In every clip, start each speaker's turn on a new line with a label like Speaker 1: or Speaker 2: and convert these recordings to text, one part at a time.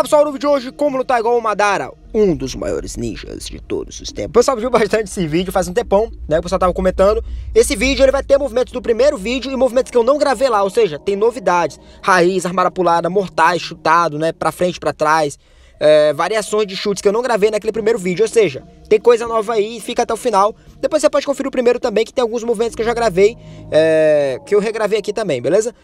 Speaker 1: Fala pessoal, no vídeo de hoje, como lutar igual o Madara, um dos maiores ninjas de todos os tempos. O pessoal viu bastante esse vídeo faz um tempão, né? O pessoal tava comentando. Esse vídeo ele vai ter movimentos do primeiro vídeo e movimentos que eu não gravei lá, ou seja, tem novidades. Raiz, armada pulada, mortais, chutado, né? Pra frente, pra trás. É, variações de chutes que eu não gravei naquele primeiro vídeo, ou seja, tem coisa nova aí, fica até o final. Depois você pode conferir o primeiro também, que tem alguns movimentos que eu já gravei, é, que eu regravei aqui também, beleza?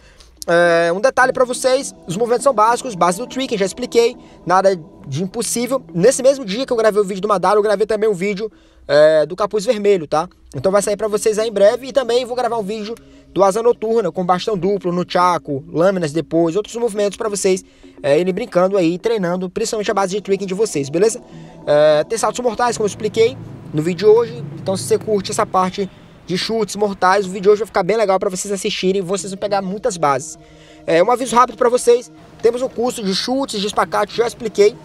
Speaker 1: É, um detalhe para vocês, os movimentos são básicos, base do trick, já expliquei, nada de impossível. Nesse mesmo dia que eu gravei o vídeo do Madara, eu gravei também um vídeo é, do capuz vermelho, tá? Então vai sair para vocês aí em breve e também vou gravar um vídeo do asa noturna com bastão duplo no chaco, lâminas depois, outros movimentos para vocês é, irem brincando aí, treinando, principalmente a base de tricking de vocês, beleza? É, tem saltos mortais, como eu expliquei no vídeo de hoje, então se você curte essa parte de chutes mortais. O vídeo de hoje vai ficar bem legal para vocês assistirem. Vocês vão pegar muitas bases. É, um aviso rápido para vocês. Temos um curso de chutes, de espacate, já expliquei.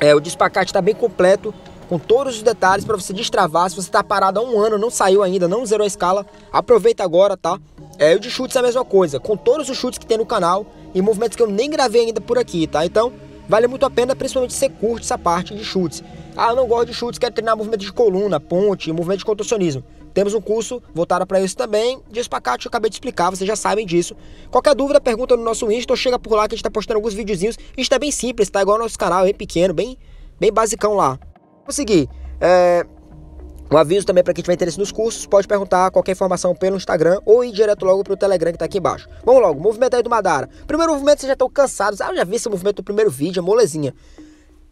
Speaker 1: É, o espacate está bem completo, com todos os detalhes para você destravar. Se você está parado há um ano, não saiu ainda, não zerou a escala, aproveita agora, tá? É, o de chutes é a mesma coisa, com todos os chutes que tem no canal e movimentos que eu nem gravei ainda por aqui, tá? Então, vale muito a pena, principalmente se você curte essa parte de chutes. Ah, eu não gosto de chutes, quero treinar movimento de coluna, ponte, movimento de contorcionismo. Temos um curso voltado para isso também, de espacate, eu acabei de explicar, vocês já sabem disso. Qualquer dúvida, pergunta no nosso Insta ou chega por lá que a gente está postando alguns videozinhos. Insta é bem simples, tá? Igual ao nosso canal, bem pequeno, bem, bem basicão lá. Vou seguir. É, um aviso também para quem tiver interesse nos cursos, pode perguntar qualquer informação pelo Instagram ou ir direto logo pro Telegram que está aqui embaixo. Vamos logo, movimento aí do Madara. Primeiro movimento, vocês já estão cansados. Ah, eu já vi esse movimento no primeiro vídeo, é molezinha.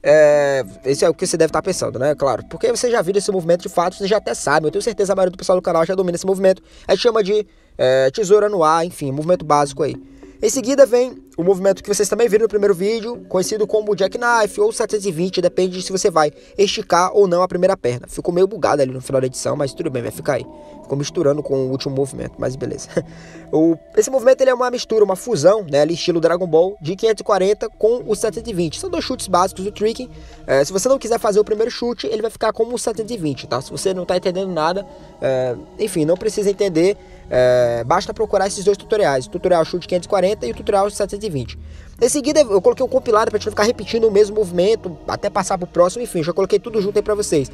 Speaker 1: É, esse é o que você deve estar pensando, né? Claro, porque você já viu esse movimento de fato, você já até sabe. Eu tenho certeza a maioria do pessoal do canal já domina esse movimento. A gente chama de é, tesoura no ar, enfim, movimento básico aí. Em seguida vem o movimento que vocês também viram no primeiro vídeo, conhecido como jackknife ou 720, depende de se você vai esticar ou não a primeira perna. Ficou meio bugado ali no final da edição, mas tudo bem, vai ficar aí. Ficou misturando com o último movimento, mas beleza. O, esse movimento ele é uma mistura, uma fusão, né, ali estilo Dragon Ball, de 540 com o 720. São dois chutes básicos do tricking. É, se você não quiser fazer o primeiro chute, ele vai ficar como o 720, tá? Se você não está entendendo nada, é, enfim, não precisa entender é, basta procurar esses dois tutoriais, o tutorial chute 540 e o tutorial 720. Em seguida eu coloquei um compilado para gente ficar repetindo o mesmo movimento até passar para o próximo, enfim, já coloquei tudo junto aí para vocês.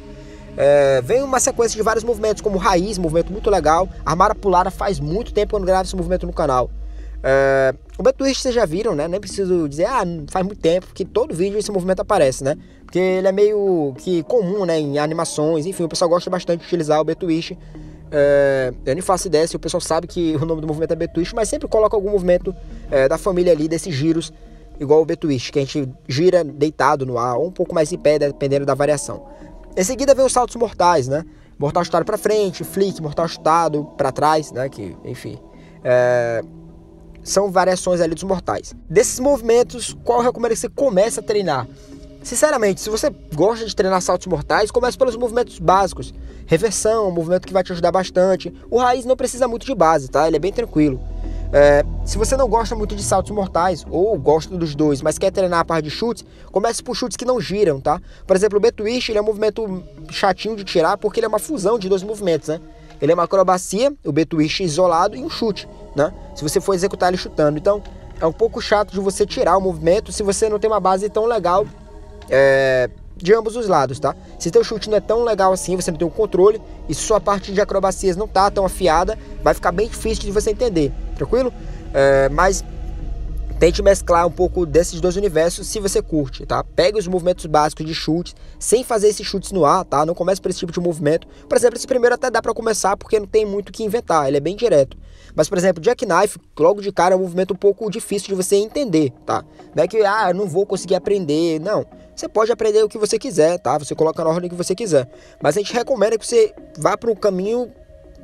Speaker 1: É, vem uma sequência de vários movimentos, como raiz, movimento muito legal. Armada pulada faz muito tempo que eu não gravo esse movimento no canal. É, o Betwist vocês já viram, né? Nem preciso dizer, ah, faz muito tempo, que todo vídeo esse movimento aparece, né? Porque ele é meio que comum, né? Em animações, enfim, o pessoal gosta bastante de utilizar o Betwist. É, eu nem faço ideia se o pessoal sabe que o nome do movimento é Betwist, mas sempre coloca algum movimento é, da família ali, desses giros, igual o Betwist, que a gente gira deitado no ar, ou um pouco mais em pé, dependendo da variação. Em seguida vem os saltos mortais, né? Mortal chutado para frente, flick, mortal chutado para trás, né? Que, enfim, é, são variações ali dos mortais. Desses movimentos, qual eu recomendo que você comece a treinar? Sinceramente, se você gosta de treinar saltos mortais, comece pelos movimentos básicos. Reversão, um movimento que vai te ajudar bastante. O raiz não precisa muito de base, tá? Ele é bem tranquilo. É, se você não gosta muito de saltos mortais, ou gosta dos dois, mas quer treinar a parte de chutes, comece por chutes que não giram, tá? Por exemplo, o B-Twist, ele é um movimento chatinho de tirar, porque ele é uma fusão de dois movimentos, né? Ele é uma acrobacia, o B-Twist isolado e um chute, né? Se você for executar ele chutando. Então, é um pouco chato de você tirar o movimento se você não tem uma base tão legal é, de ambos os lados, tá? Se teu chute não é tão legal assim, você não tem o controle, e sua parte de acrobacias não tá tão afiada, vai ficar bem difícil de você entender, tranquilo? É, mas tente mesclar um pouco desses dois universos se você curte, tá? Pegue os movimentos básicos de chutes, sem fazer esses chutes no ar, tá? Não comece por esse tipo de movimento. Por exemplo, esse primeiro até dá para começar porque não tem muito o que inventar, ele é bem direto. Mas, por exemplo, jackknife, logo de cara, é um movimento um pouco difícil de você entender, tá? Não é que, ah, eu não vou conseguir aprender, não. Você pode aprender o que você quiser, tá? Você coloca na ordem que você quiser. Mas a gente recomenda que você vá para um caminho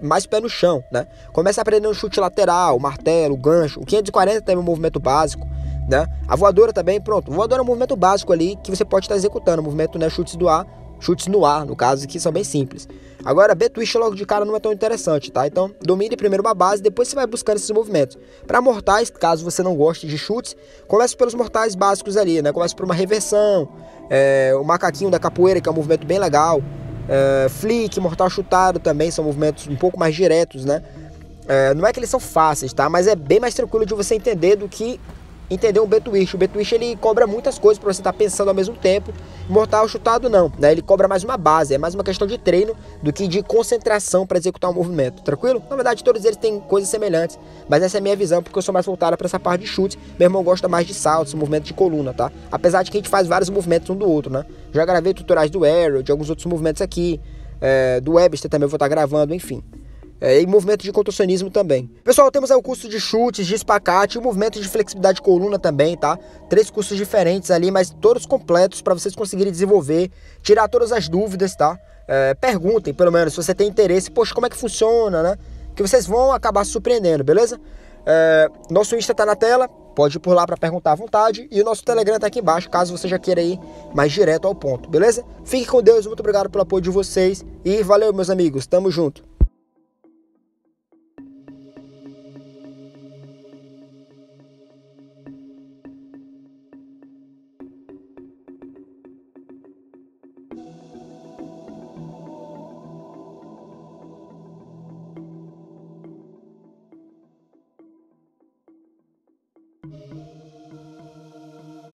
Speaker 1: mais pé no chão, né? Começa a aprender um chute lateral, martelo, gancho. O 540 também é um movimento básico, né? A voadora também, pronto. Voadora é um movimento básico ali que você pode estar executando. movimento, né? Chutes do ar, chutes no ar, no caso, que são bem simples. Agora, B-twist logo de cara não é tão interessante, tá? Então, domine primeiro uma base, depois você vai buscando esses movimentos. Para mortais, caso você não goste de chutes, comece pelos mortais básicos ali, né? Comece por uma reversão, é, o macaquinho da capoeira, que é um movimento bem legal. É, flick, mortal chutado também são movimentos um pouco mais diretos, né? É, não é que eles são fáceis, tá? Mas é bem mais tranquilo de você entender do que entender um B-Twist. O B-Twist ele cobra muitas coisas para você estar tá pensando ao mesmo tempo. Mortal chutado não, né? Ele cobra mais uma base, é mais uma questão de treino do que de concentração para executar um movimento, tranquilo? Na verdade, todos eles têm coisas semelhantes, mas essa é a minha visão porque eu sou mais voltado para essa parte de chute. Meu irmão gosta mais de saltos, movimento de coluna, tá? Apesar de que a gente faz vários movimentos um do outro, né? Já gravei tutoriais do Arrow, de alguns outros movimentos aqui, é, do Webster também vou estar tá gravando, enfim. É, e movimento de contorcionismo também. Pessoal, temos aí o curso de chutes, de espacate o movimento de flexibilidade de coluna também, tá? Três cursos diferentes ali, mas todos completos para vocês conseguirem desenvolver, tirar todas as dúvidas, tá? É, perguntem, pelo menos, se você tem interesse, poxa, como é que funciona, né? Que vocês vão acabar se surpreendendo, beleza? É, nosso Insta tá na tela, pode ir por lá para perguntar à vontade. E o nosso Telegram tá aqui embaixo, caso você já queira ir mais direto ao ponto, beleza? Fique com Deus, muito obrigado pelo apoio de vocês e valeu, meus amigos, tamo junto.